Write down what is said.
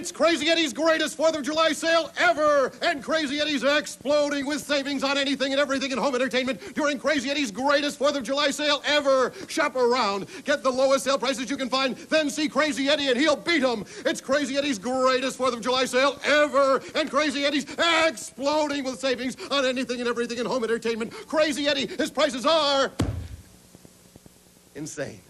It's Crazy Eddie's greatest 4th of July sale ever! And Crazy Eddie's exploding with savings on anything and everything in home entertainment during Crazy Eddie's greatest 4th of July sale ever! Shop around, get the lowest sale prices you can find, then see Crazy Eddie and he'll beat them! It's Crazy Eddie's greatest 4th of July sale ever! And Crazy Eddie's exploding with savings on anything and everything in home entertainment. Crazy Eddie, his prices are insane.